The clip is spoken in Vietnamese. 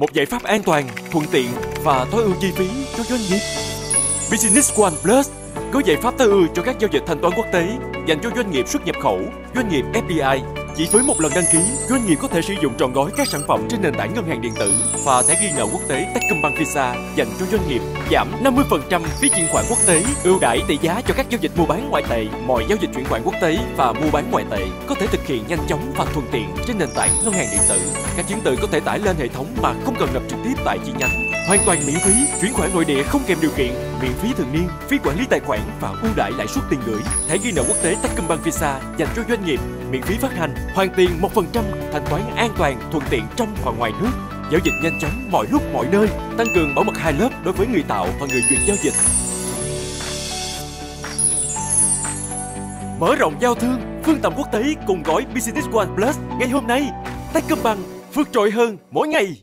một giải pháp an toàn, thuận tiện và tối ưu chi phí cho doanh nghiệp. Business One Plus có giải pháp tối ưu cho các giao dịch thanh toán quốc tế dành cho doanh nghiệp xuất nhập khẩu, doanh nghiệp FDI. Chỉ với một lần đăng ký, doanh nghiệp có thể sử dụng trọn gói các sản phẩm trên nền tảng ngân hàng điện tử và thẻ ghi nợ quốc tế Techcombank Visa dành cho doanh nghiệp, giảm 50% phí chuyển khoản quốc tế, ưu đãi tỷ giá cho các giao dịch mua bán ngoại tệ, mọi giao dịch chuyển khoản quốc tế và mua bán ngoại tệ có thể thực hiện nhanh chóng và thuận tiện trên nền tảng ngân hàng điện tử. Các chứng từ có thể tải lên hệ thống mà không cần nộp trực tiếp tại chi nhánh. Hoàn toàn miễn phí, chuyển khoản nội địa không kèm điều kiện, miễn phí thường niên, phí quản lý tài khoản và ưu đãi lãi suất tiền gửi. Thẻ ghi nợ quốc tế Techcombank Visa dành cho doanh nghiệp, miễn phí phát hành, hoàn tiền 1%, thanh toán an toàn, thuận tiện trong và ngoài nước. Giao dịch nhanh chóng mọi lúc mọi nơi, tăng cường bảo mật hai lớp đối với người tạo và người duyệt giao dịch. Mở rộng giao thương, phương tầm quốc tế cùng gói Business One Plus ngay hôm nay. Techcombank vượt trội hơn mỗi ngày.